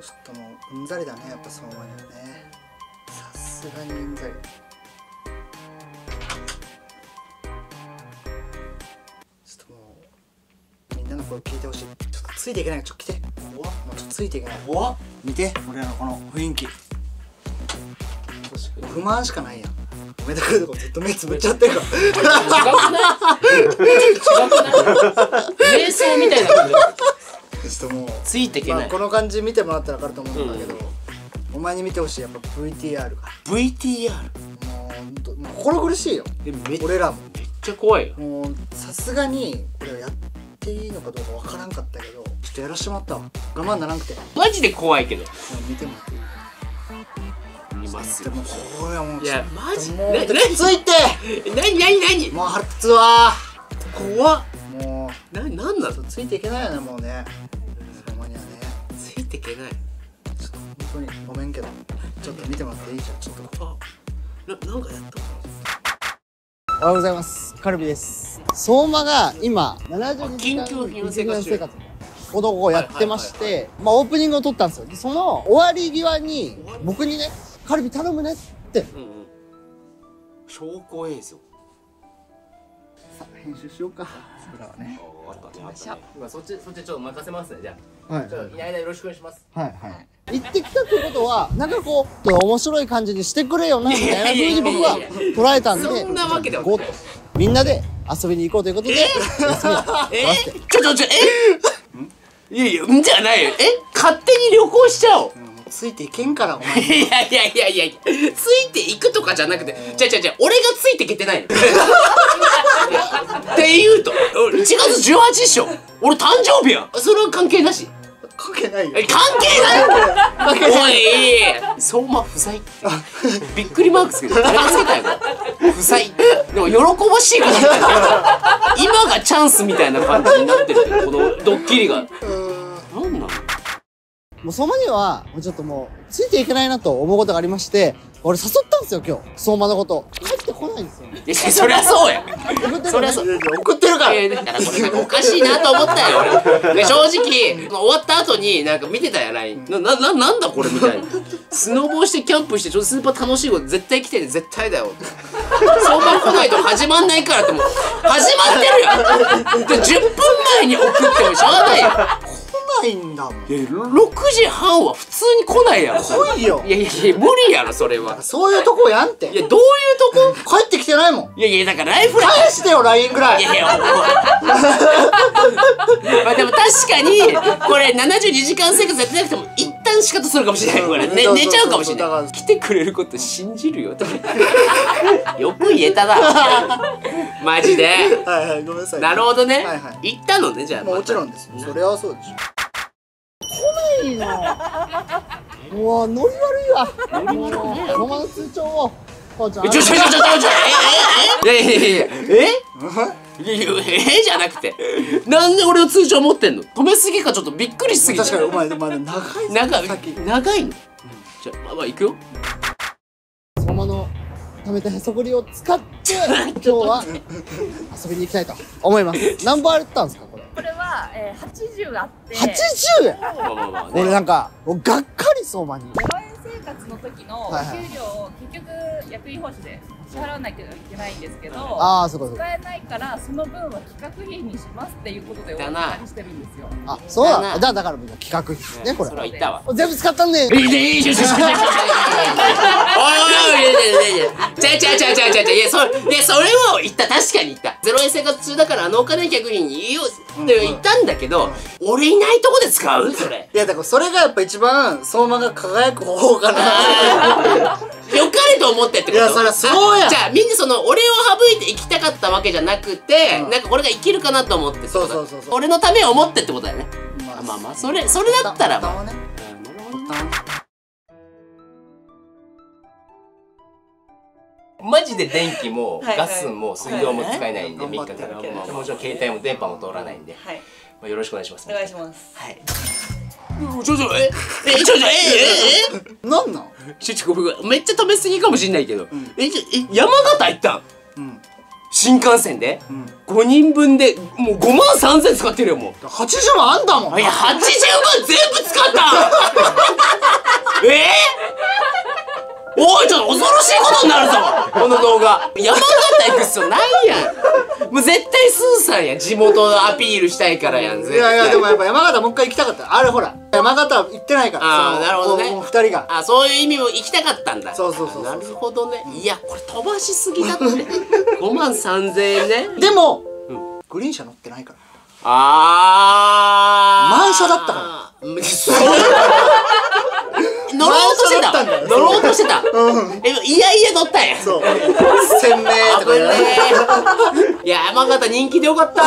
ちょっともううんざりだねやっぱ相馬にはね。さすがにうんざり。ちょっともうみんなの声聞いてほしい。ちょっとついていけないちょっと来て。もうちょっとついていけない。怖っ。見て。俺らのこの雰囲気。不満しかないやん。梅田君とこずっと目つぶっちゃってるから違くない？違くない？瞑想 みたいな感じちょっともうついていけない。まあ、この感じ見てもらったら分かると思うんだけど、お前に見てほしいやっぱ VTR が。VTR もうほんともう心苦しいよ。俺らも。めっちゃ怖いよ。もうさすがにこれをやっていいのかどうか分からんかったけどちょっとやらしてもらったわ。我慢ならなくて。もマジで怖いけど。う見てもらっていい。見ますよ。でもこれはもう。いやマジもうついて。なになになにもう腹立つわ。怖っ。もななんなついていけないよねもうねついていけない。ちょっと本当にごめんけど。ちょっと見てもらっていい？じゃんちょっと。あななんかやったおはようございます。カルビです。相馬が今、72時間緊急避難生活。中このをやってまして、まあオープニングを撮ったんですよ。でその終わり際に、僕にね、カルビ頼むねって。うんうん。証拠映像さあ編集しようか。それはね。あったね。あそっちそっちちょっと任せますね。じゃはい。あちょっといない間よろしくお願いします。はいはい。行ってきたってことは、なんかこう、面白い感じにしてくれよな、みたいな風に僕は捉えたんで、そんなわけではごみんなで遊びに行こうということで、休み。をえ？ちょちょちょえ？いやいやんじゃないよ。え？勝手に旅行しちゃおう。うんついていけんからお前。いやいやいやいやついていくとかじゃなくてじゃじゃじゃ俺がついていけてないの。って言うと1月18っしょ。俺誕生日やん。それは関係なし。関係ないよ。え関係ないおい相馬不在 びっくりマークつけて誰がつけたよ。不在。でも喜ばしいことみたいな今がチャンスみたいな感じになってる。このドッキリがもう相馬には、もうちょっともう、ついていけないなと思うことがありまして、俺誘ったんですよ、今日。相馬のこと。帰ってこないんですよ。いやそりゃそうや。送ってそりゃそう。送ってるから。いやだからこれなんかおかしいなと思ったよ俺。で正直終わった後になんか見てたや LINE ななななんだこれみたいな。スノボーしてキャンプしてちょっとスーパー楽しいこと絶対来てて絶対だよ。相場来ないと始まんないからってもう始まってるやんで10分前に送ってもしょうがないよ。来ないんだもん。いや6時半は普通に来ないやろ。来いよ。いやいやいや無理やろそれは。そういうとこやんって。いやどういうとこ？帰ってきてないもん。いやいやだからライフライン。返してよ LINE ぐらい。いやいや、まあでも確かに、これ72時間生活やってなくても、一旦仕方するかもしれない。これ、ね、寝ちゃうかもしれない。来てくれること信じるよ、とか。よく言えたな。マジで。はいはいごめんなさい。なるほどね。はいはい。行ったのね、じゃあ。もちろんですよ。それはそうでしいいな。もう、ノリ悪いわ。もう、相馬の通帳を、ちゃん。えちょちょちょちょちょえ、え、え、えいやいや、え？じゃなくて。なんで俺の通帳持ってんの？止めすぎかちょっとびっくりしすぎ確かにお前まだ長いぞ長い先。長いの、じゃあまあまあ行くよ。相馬の貯めたへそくりを使って、今日は遊びに行きたいと思います。何本あったんですか、これ。は、えー、80あって80円？俺なんか、もうがっかり相馬に。0円生活の時の給料を結局役員報酬で支払わなきゃいけないんですけどああ、そうか。使えないからその分は企画費にしますっていうことでおだな預かりしてるんですよあ、そうだなだ。だだからみんな企画費ですね、こそれはれ。言ったわ全部使ったんで。いいねいいねいいねいいねいいねおいおいおいおいいやいやいやいやちゃうちゃうちゃうちゃうちゃうちゃういやそれいやそれを言った確かに言ったゼロ円生活中だからあのお金客に言いようって言ったんだけど俺いないとこで使うそれいやだからそれがやっぱ一番相馬が輝く方法かな。あ ーよかれと思ってってこと？いやそりゃそうや。あじゃあみんなその俺を省いて生きたかったわけじゃなくて、うん。なんか俺が生きるかなと思ってそうそうそうそう。俺のためを思ってってことだよね。あまあまあ。それそれだったらまあ。マジで電気もガスも水道も使えないんではい3日間。頑張ってまあもちろん携帯も電波も通らないんで、はい、まあ、よろしくお願いします。お願いします。はいちょちょええちょちょええええなんなん？ちょちょごめめっちゃ止めすぎかもしんないけど、ん。ええ山形行ったん？うん。新幹線で、ん。5人分でもう5万3000使ってるよもう。80万あんだもん。いや80万全部使った。え？ー、おいちょっと恐ろしいことになるぞ。この動画。山形行く必要ないやん。もう絶対スーさんやん地元アピールしたいからやん絶い対やいやでもやっぱ山形もう一回行きたかった。あれほら山形行ってないからあーそのなるほどね。もうもう二人が。あそういう意味も行きたかったんだ。そうそうそうなるほどね。いやこれ飛ばしすぎだって。5万3000円ね。でも、グリーン車乗ってないから。あー。満車だったかそう。乗ろうとしてた。乗ろうとしてた。えいやいや乗ったんや。そう。鮮明とか危ねえ。いや山形人気でよかった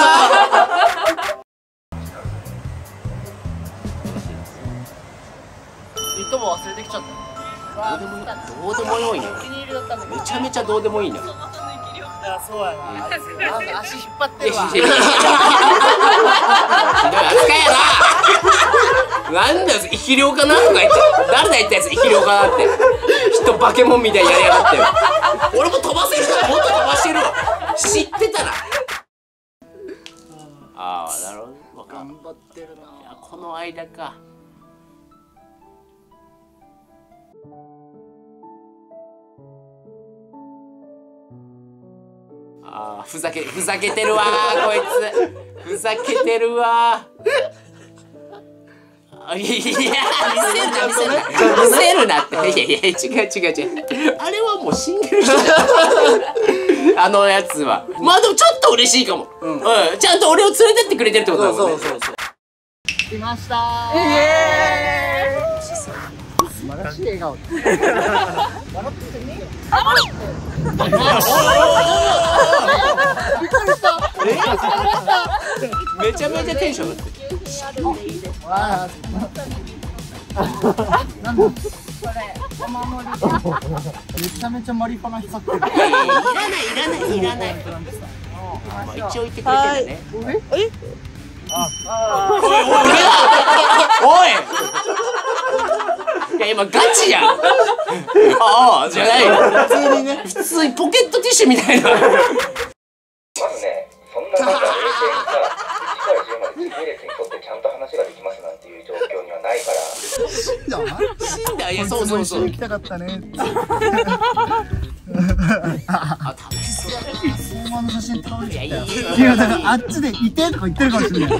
いとも忘れてきちゃった。どうでもいいどうでもよいねめちゃめちゃどうでもいいね。いやそうやな。なんか足引っ張ってるわ。ひどい。扱い。やななんだよ生き量かなとか言って誰だ言ったやつ生き量かなって人バケモンみたい。にやりやがってよ俺も飛ばせるからもっと飛ばしてるわ知ってたらああなるほど頑張ってるない。やこの間かふざけふざけてるわーこいつ。ふざけてるわ。あいや見せるな見せるな。見せるなって。いやいや違う違う違う。あれはもう死んでる人。あのやつは。まあでもちょっと嬉しいかも、うん。ちゃんと俺を連れてってくれてるってことだそうもんね。そうそうそう来ました。ーイエーイ素晴らしい笑顔 めちゃめちゃテンション上がってるなんだめちゃめちゃマリファナ光ってる。いやいらないいらない。いらない。まあ一応言ってくれてるねおいおい。いや今ガチやん。ああじゃない普通にね普通にポケットティッシュみたいな。から、死んだいやそうそうそう。行きたかったね。あ楽しそう。相馬の写真撮ろうい。やいいよ。いやだからあっちでいてとか言ってるかもしれない。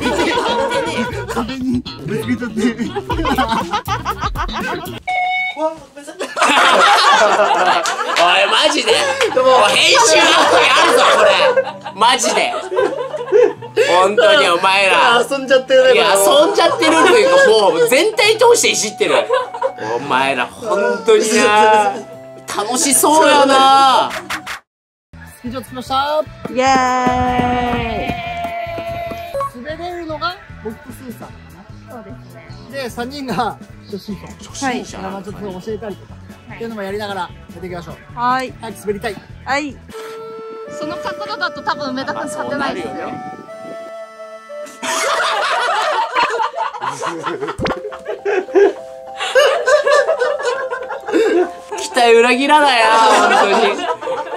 壁にぶつけちゃっておいマジで。もう編集アプリあるぞこれ。マジで。本当にお前ら。遊んじゃってるねいや遊んじゃってるというかもう全体通していじってるお前ら本当にな。楽しそうやな。以上つきました。イエ滑れるのが僕とスーさんかーイそうですねな。で3人が初心者。初心者。ちょっと教えたりとか、っていうのもやりながらやっていきましょう。はい。早く滑りたい。はい。その角度だと多分梅田君勝てないですよ、期待裏切らないな本当に。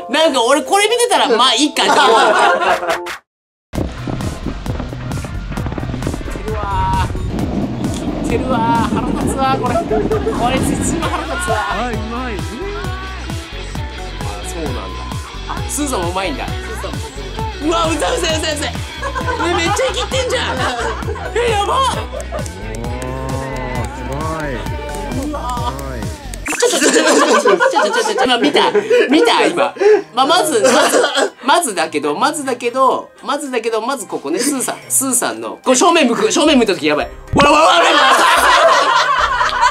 なんか俺これ見てたらまあいいかって思う切ってるわ切ってるわ腹立つわこれ。これ実は腹立つわ。はいうまいあそうなんだ。あスーさんもうまいんだ。うわうざうざうざうざめっちゃ生きってんじゃん。えやばちちょちょちょちょちょちょちょちょ今見た見た今まあまずまずまずだけどまずだけどまずだけどまずここねスーさんスーさんのこれ正面向く正面向いた時やばいわらわらわら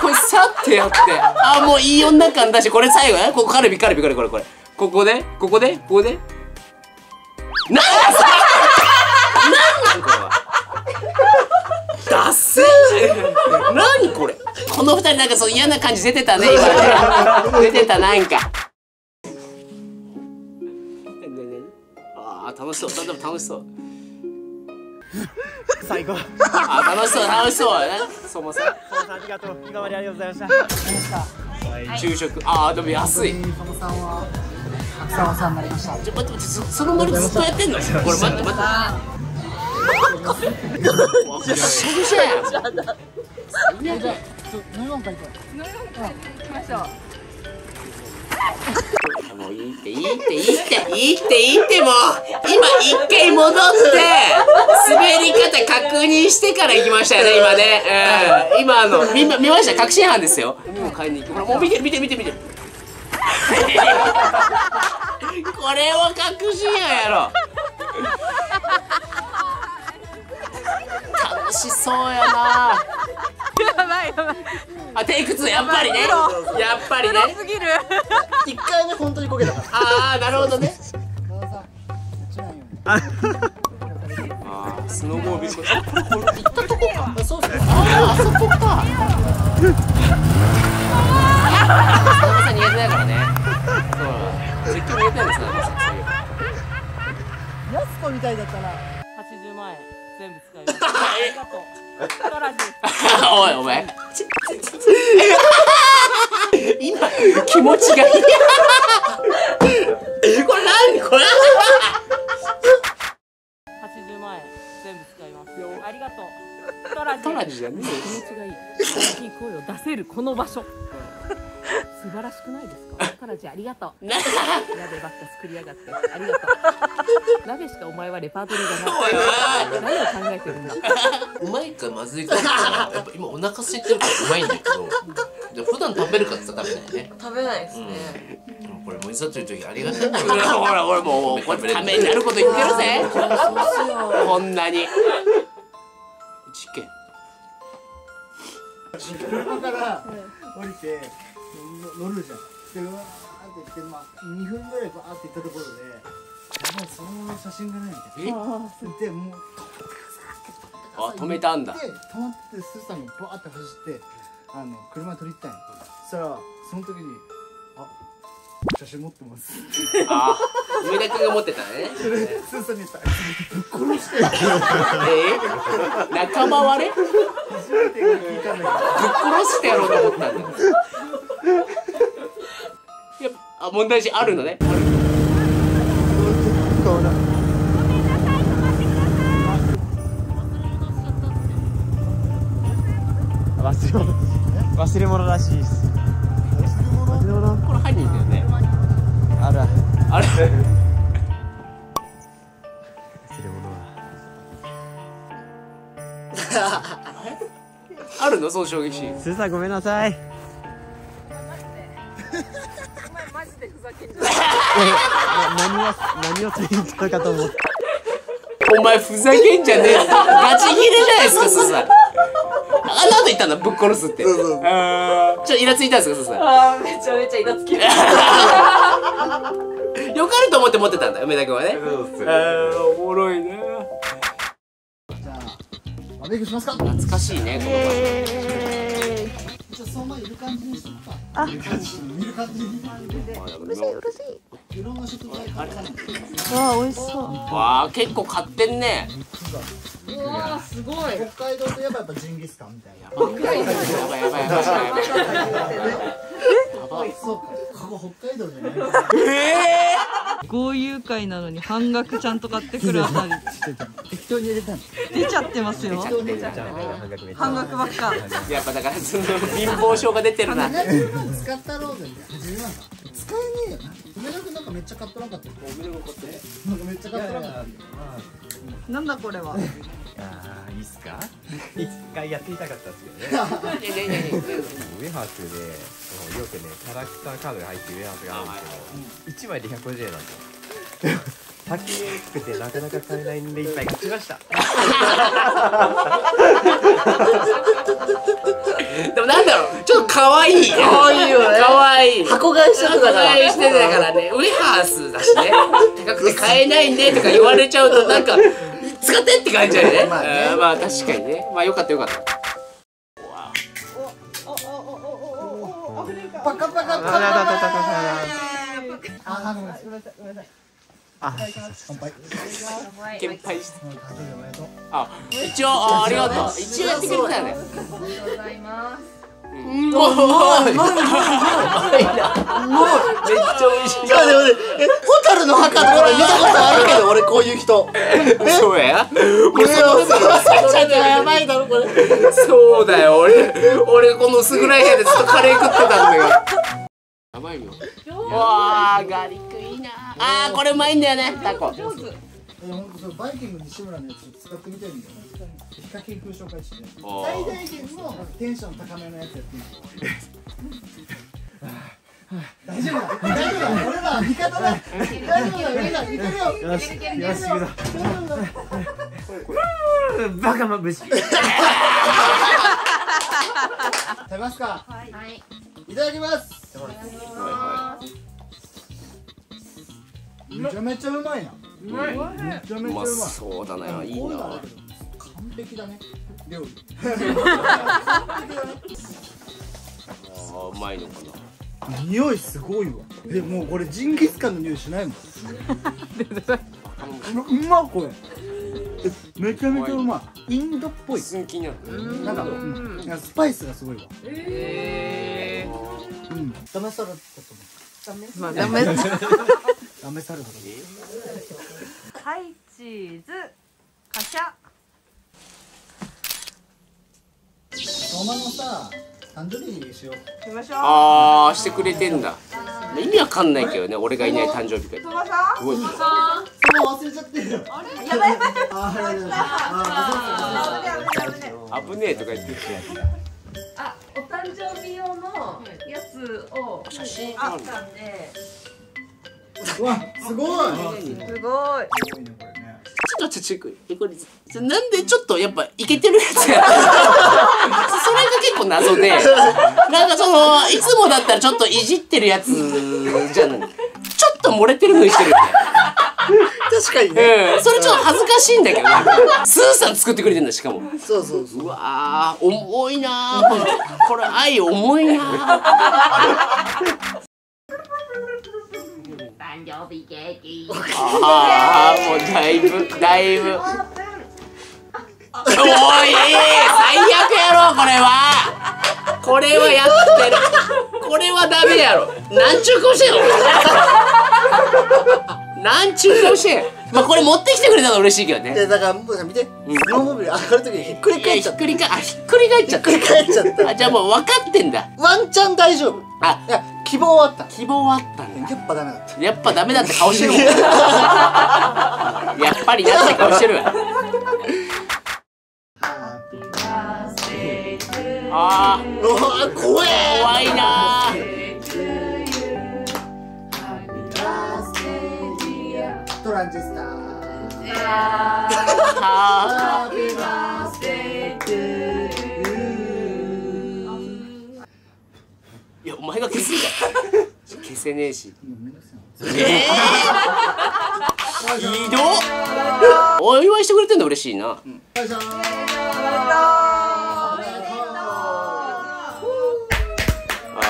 これさってやってあもういい女感だしこれ最後ねここカルビカルビこれこれこれここでここでここでなんださなんなんこれはダッセー何これこの二人なんかそう嫌な感じ出てたね 今ね。出てたなんか。あー楽しそう。とても楽しそう。最高。あー楽しそう楽しそう。ねそもそもありがとう。今までありがとうございました。昼食。ああでも安い。そのさんは草間さんになりました。ちょ待って待ってそそのノリずっとやってんの？これ待って待って。うわぐしゃぐしゃやんじゃあ飲み物借りて。行きましょうもういいっていいっていいっていいっていいってもう今一回戻って滑り方確認してから行きましたよね今ね、うん、今あの 見見ました？確信犯ですよ。もう買いに行くもう見て見て見て見てこれは確信犯やろ。楽しそうやな。やばいやばい。あテイク2やっぱりね。やっぱりね。すぎる。一回目本当にこけたから。ああなるほどね。あースノボービルこれこれこれ行ったとこか。あそうそう。ああそこか。田中さん苦手だからね。そう。絶叫苦手なんです田中さん。そういう。やす子みたいだったら。80万円。全部使います気持ちがいいこれ何これ？80万円全部使います。ありがとうトラジトラジじゃねえよ気持ちがいい。大きい声を出せる。この場所。素晴らしくないですか？トラジありがとう。な鍋ばっか作りやがって。ありがとう鍋しかお前はレパートリーがおいない何を考えてるんだ？うまいかまずいかやっぱ今お腹空いてるからうまいんだけどで普段食べるかって言ったら食べないね。食べないですね。これもいざという時ありがたい。ほらほらもうこれためになること言ってるぜ。こんなに。事件。車から降りての乗るじゃん。でうわーって言ってまあ2分ぐらいバーって行ったところでそのまま写真がないみたいな。でもうあ止めたんだ。で止まってスーさんがバーって走ってあの車取りたんよそしたらその時にあ写真持ってますあ上田君が持って。たね それスーさんに言ったぶっ殺して。よえ？ー、仲間割れ？ぶっ初めて聞いたんだけど殺してやろうと思ったんだ。いやあ問題児あるのね忘れ物らしいです。忘れ物？これ犯人だよね。ある。あれ？忘れ物は。あるの？その衝撃シーン。スーさんごめんなさい。マジでふざけんじな何を何をツイートかと思ってお前ふざけんじゃねえよガチギレじゃないですかスーさんあなんで言ったんだぶっ殺すって。あー。ちょっとイラついたんですかスーさんあーめちゃめちゃイラつき。る。よかると思って持ってたんだ梅田君はね。あーおもろいなじゃあバーベキューしますか？懐かしいねこのじゃあそいる感じにしとくかあいる感じいる感じにうるさいうるさいいろんな食材あるからわあ結構買ってんねうわすごい。北海道といえばやっぱジンギスカンみたいな。やばいやばいやばいやばい。やばいここ北海道じゃない豪遊会なのに半額ちゃんと買ってくるあたり。適当に入れたの？出ちゃってますよ。半額ばっか。やっぱだからその貧乏症が出てるな。70万使ったろうぜみたいな。80万か使えねえよなかめっちゃ買ってなかったなんかめっちゃ買ってなかった。なんだこれは？あーいいっすか？一回やってみたかったんですけどね。ウェハースでよくねキャラクターカードが入ってるウェハースがあるんですけど1枚で150円なんですよ高くてなかなか買えないんでいっぱい買ってました。でもなんだろうちょっと可愛い。可愛いよね。可愛い。箱買いしてる箱買いしてたからね。ウェハースだしね。高くて買えないねとか言われちゃうとなんか使ってって感じだよね。まあね。うんまあ確かにね。まあよかったよかった。パカパカパカパカあごめんなさいごめんなさいごめんなさい乾杯献杯してうん誕生日おめでとうあ一応あありがとう。一応やってくれたよね。ありがとうございますうまいうまいうまいなめっちゃ美味しい。いやでもねえホタルの墓とかで見たことあるけど俺こういう人。そうやこれはさちゃんがやばいだろこれそうだよ。俺俺この薄暗い部屋でずっとカレー食ってたんだよ。やばいよ。わあガリクいいなあーこれうまいんだよね。タコ。えほんとそのバイキング西村のやつ使ってみたいんだよねヒカキン風紹介してね最大限のテンション高めのやつやってみて大丈夫？大丈夫？だ俺ら味方だ大丈夫？だみんないけるよよしよしだバカまぶし食べますかはいいただきますめちゃめちゃうまいなめちゃめちゃうまい。うまそうだないいな。完璧だね。料理。あーうまいのかな。匂いすごいわ。えもうこれジンギスカンの匂いしないもん。うまっこれ。えめちゃめちゃうまい。インドっぽい。なるなんか、うん、なんかスパイスがすごいわ。えうん。ダメサラダだと思ー、まあダメうダメサラダだと思はいチーズカシャ。う相馬のさ誕生日にしよう。行きましょう。あーしてくれてんだ。意味わかんないけどね俺がいない誕生日会。トマさんすごい相馬忘れちゃってるよ。やばいやばいやばい。あーはいはいはい。あー危ねえとか言ってあ、お誕生日用のやつを写真あったんで、うわすごい。すごい。すごいねこれね。ちょっとちょっとえこれなんでちょっとやっぱイケてるやつや？それが結構謎で。なんかそのいつもだったらちょっといじってるやつじゃない。ちょっと漏れてるのにしてるよね。確かにね。うん。それちょっと恥ずかしいんだけどね。スーさん作ってくれてんだしかも。そうそうそう。うわー重いなー。これこれ愛重いなー誕生日ケーキ。ああもうだいぶだいぶおい最悪やろこれは。これはやってる。これはダメやろ。なんちゅう顔してんの？なんちゅう顔してん？まあこれ持ってきてくれたの嬉しいけどね。でだからもうさ見て。スノーモービル上がる時にひっくり返っちゃっったくりかあひっくり返っちゃった。ひっくり返っちゃった。あじゃあもう分かってんだ。ワンチャン大丈夫。あ。いや希望はあった。希望はあったんだ。やっぱダメだった。やっぱダメだって顔してるもん。やっぱりなって顔してるわ。あー。うわ怖え怖いなー。トランジスタあー お前が消すんだ消せねえし。ええー、ひどっ。お祝いしてくれてんだ嬉しいな、あ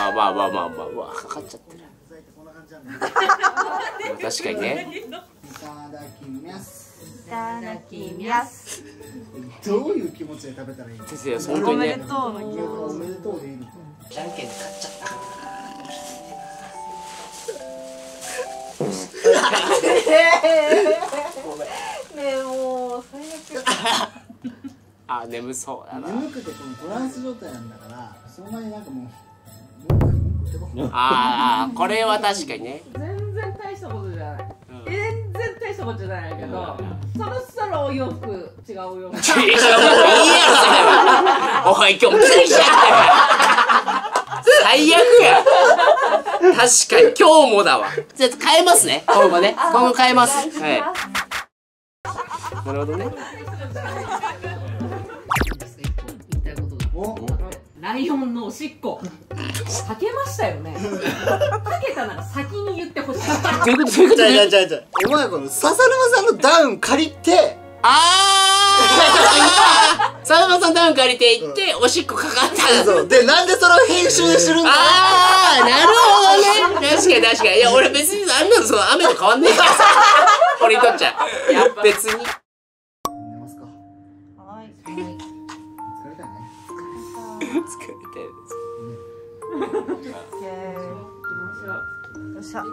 ーまあまあまあまあうわかかっちゃってる。確かにね。いただきます。いただきますどういう気持ちで食べたらいいの？先生本おめでとう。の気持おめでとうでいいの？じゃんけんで勝っちゃったねもう最悪あ眠そうだな。眠くてこのトランス状態なんだからそんなになんかもうああこれは確かにね。全然大したことじゃない。全然大したことじゃないけど、そろそろお洋服違うお洋服。いやもう。いいやろそれはおい今日ちゃった最悪や。確かに。今日もだわ。じゃあ変えますね。今後ね。今後変えます。はい。なるほどね。ライオンのおしっこ。かけましたよね。かけたなら先に言ってほしい。どういうこと？どういうこと？じゃあじゃあじゃあじゃあ。お前この笹沼さんのダウン借りて。ああ さだまさんダウン借りて行っておしっこかかった。そう。でなんでそれを編集でするんだ？ああなるほどね。確かに確かに。いや俺別にあんなのその雨と変わんねえからさ。俺にとっちゃ。いや別に。寝ますか？はい。疲れた。ね疲れてる。よっしゃ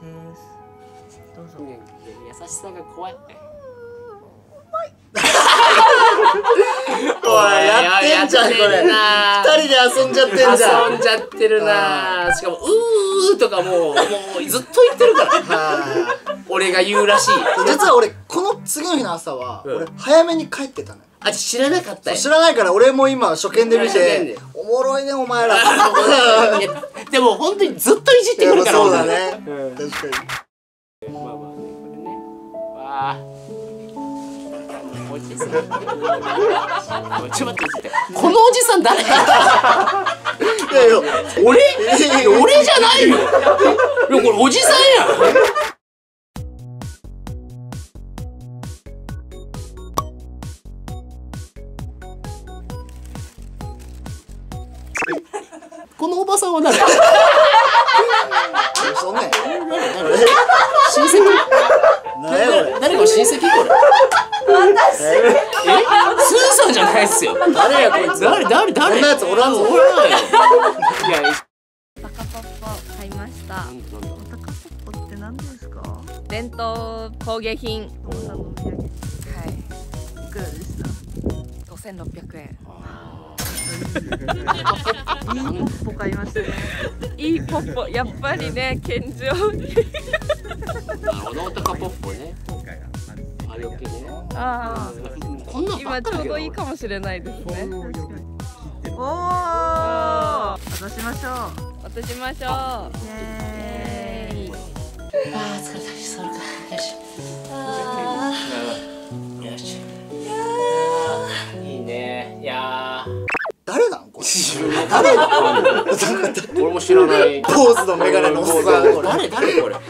です。どうぞ。ね優しさが怖い。おいやってんじゃんこれ。な二人で遊んじゃってんじゃん。遊んじゃってるな。しかも「うー」とかもうもうずっと言ってるから。は俺が言うらしいい。実は俺この次の日の朝はうん。俺早めに帰ってたのよあ知らなかったよ。知らないから俺も今初見で見ておもろいねお前ら。でも本当にずっといじってくるからそうだ俺。ね確かに。まあまあ。ねこれねわあおじさんこのおじさん誰？いやいや。俺？俺じゃないよ。いやこれおじさんやこさんは誰そんなんや親戚？何やこれ。誰かの親戚？これ。私。え？スーさんじゃないっすよ。誰やこいつ。誰誰誰？こんなやつおらんぞ。おらんよ。いやタカポッポ買いました。なんだなんだおたかポッポって何ですか？伝統工芸品。おばさんのお土産いはい。くらでした？5600円いいポッポ買いましたねいいポッポやっぱりね健常なるほど、おたかポッポね。あれね。あこんなんあ今ちょうどいいかもしれないですねおお渡しましょう渡しましょうイエーイああ、疲れた。それか。よし。ああ。よし。誰 俺も知らない。ポーズのメガネのおっさん。誰誰これ。ト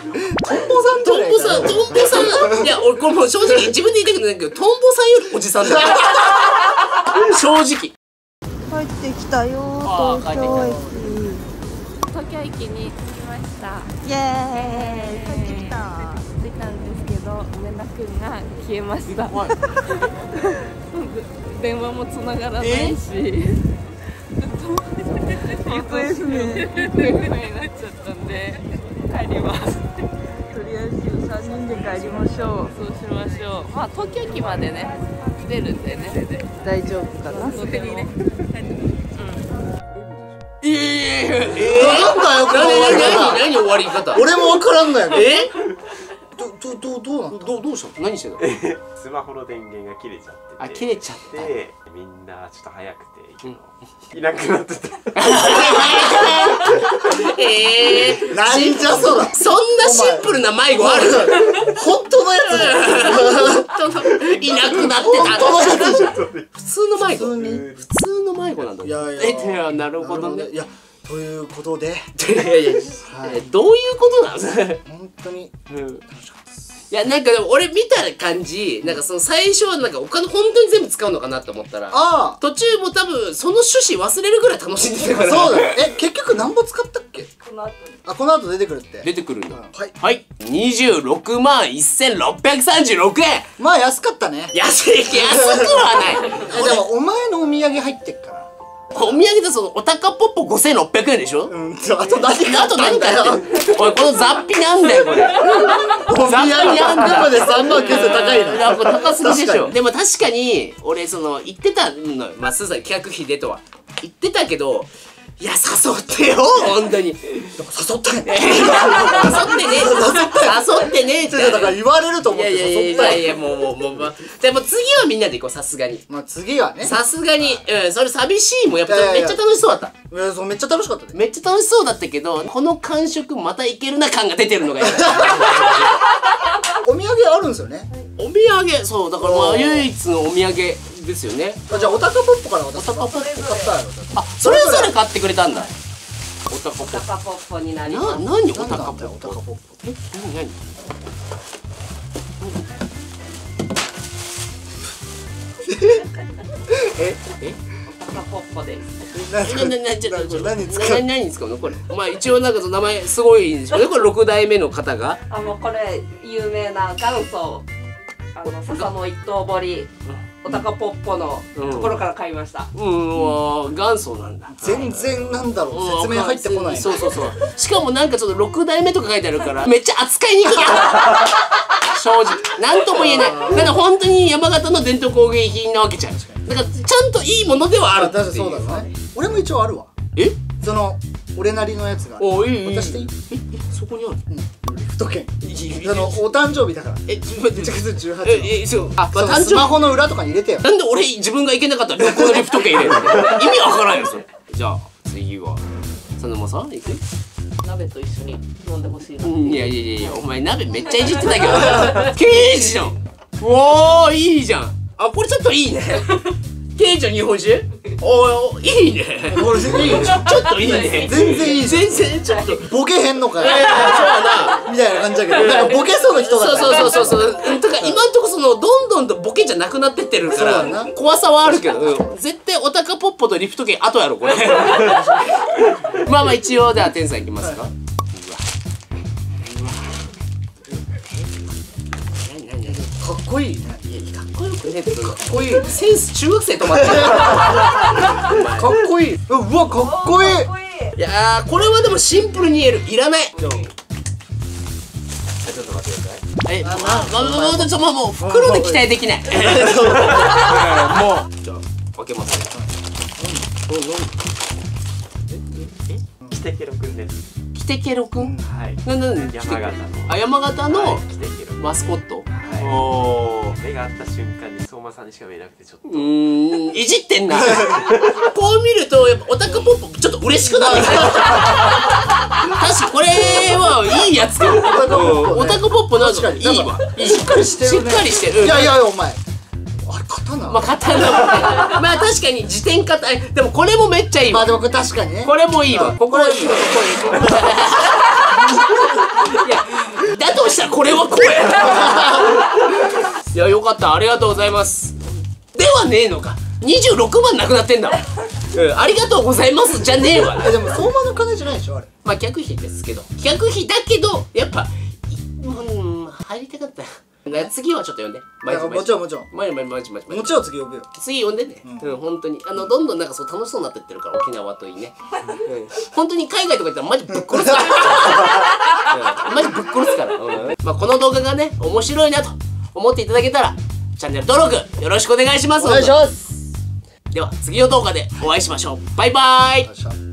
ンボさんじゃないかトンボさん、トンボさん。いや、俺これもう正直自分で言いたくないけど、トンボさんよりおじさんだよ。正直。帰ってきたよ東京駅。東京駅に着きました。イエーイ。帰ってきた。着いたんですけど連絡が消えました。電話も繋がらないし 行方不明。行方不明になっちゃったんで帰ります。とりあえず3人で帰りましょう。そうしましょう。まあ東京駅までね来てるんでね。大丈夫かな？それにね。ええなんだよこの終わり何方何終わり方？俺もわからんのやけどえ？どどどうどうなんだどうどうしたの？何してんの？スマホの電源が切れちゃってて。あ切れちゃった。でみんなちょっと早くて行くの、いなくなってた。ええなんじゃそら。そんなシンプルな迷子ある？本当のやつじゃん。本当のいなくなってた。本当のやつじゃん。普通の迷子普通に普通の迷子なんだ。いやいや。えなるほどね。いやということで。いやいやえどういうことなん？ですか本当に。うん。いやなんかでも俺見た感じなんかその最初はなんかお金本当に全部使うのかなって思ったらあ途中も多分その趣旨忘れるぐらい楽しんでたから。あそうだ。ねえ結局何本使ったっけ？この後。あこの後出てくるって。出てくるんだうん。はい。はい。26万1636円。まあ安かったね。安い安くはない。え でもお前のお土産入ってっからお土産でそのおたかぽっぽ5600円でしょ？うん。あと何か？あと何 だよ。おいこの雑費なんだよこれ。お土産生で3万9000高いいやなこれ高すぎでしょ。でも確かに俺その言ってたのよ。まあスーさん企画費でとは。言ってたけどいや誘ってよ 本当に。誘って誘ったね。ね。誘ってねってちょっとだから言われると思って誘ったよ。やいやもうもうもうもう。でも次はみんなで行こうさすがに。まあ次はね。さすがに。うんそれ寂しいもんやっぱ。めっちゃ楽しそうだった。いやそうめっちゃ楽しかったね。めっちゃ楽しそうだったけどこの感触またいけるな感が出てるのがお土産あるんですよね。お土産そうだからまあ唯一のお土産ですよね。あじゃあおたかポッポから渡すおたかポッポ買ったやろあそれぞれ買ってくれたんだ。おたかポッタカポッポになりポます。な何おたかポッポ？かポッポ。え何？何？え？え？おたかポッポで何？使うな何？に使うのこれまあ一応なんかその名前すごいんですよねこれ六代目の方があのこれ有名な元祖あの笹の一刀彫りおたかポッポのところから買いました、うん。わ元祖なんだ。全然なんだろう。説明入ってこない。そうそうそう。しかもなんかちょっと6代目とか書いてあるからめっちゃ扱いにくい正直。なんとも言えない。だから本当に山形の伝統工芸品なわけじゃん。だからちゃんといいものではあるっていう。あ確かにそうだね。俺も一応あるわ。え？その俺なりのやつがある。おいいいいい。渡していい？ええそこにあるリフト券そのお誕生日だから。えちょっと待って1月18の。ええそう。あ、まあ、誕そのスマ生ホの裏とかに入れてよ。なんで俺自分が行けなかったら旅行のリフト券入れるの？意味わからんよそれ。じゃあ次は佐沼さん行く？鍋と一緒に飲んでほしいな、いやいやいやいやお前鍋めっちゃいじってたけど。刑事じゃん。おーいいじゃん。あこれちょっといいね刑事の日本酒おーいいね。これいいよちょっといいね。全然いい全然ちょっと。ボケへんのかよ。えー、そうやな。みたいな感じだけど。なんかボケそうな人だそうからそうそうそう。だから今んとこそのどんどんとボケじゃなくなってってるから怖さはあるけど、うん。絶対おたかポッポとリフト券後やろこれ。まあまあ一応では天さんいきますか、かっこいいねいやかっかっこいい。センス中学生止まってる。かっこいい。うわかっこいい。いやーこれはでもシンプルに言えるい。らないちょっと待ってください。えまあまあまあまあまあちょもうもう袋で期待できないもうじゃあ開けますキテケロくんですキテケロくんはいななな山形のあ山形のキテケロマスコットはいおー目が合った瞬間に相馬さんにしか見えなくてちょっと。うーん。いじってんな。こう見るとやっぱオタクポップちょっと嬉しくなってきた確かこれはいいやつかオタクポップなんかいいわ。しっかりしてるしっかりしてる。いやいやお前。あれ刀まあ刀もね。まあ確かに自転刀えでもこれもめっちゃいいわ。まあでもこれ確かにね。これもいいわ。ここはいいわ。ここいいだとしたらこれはこうや いやよかった。ありがとうございます。ではねえのか。26万なくなってんだわ、うん、ありがとうございますじゃねえわ。えでも相馬の金じゃないでしょあれ。まあ客費ですけど。客費だけどやっぱいうん入りたかった次はちょっと呼んで。マジもちろんもちろん。マジマジマジマジもちろん次呼ぶよ。次呼んでね、うん、本当にあのどんどんなんかそう楽しそうになってってるから沖縄といいね、うん、本当に海外とか行ったらマジぶっ殺すから、うん、マジぶっ殺すから、うん。まあ、この動画がね面白いなと思っていただけたらチャンネル登録よろしくお願いします。お願いします。では次の動画でお会いしましょう。バイバイ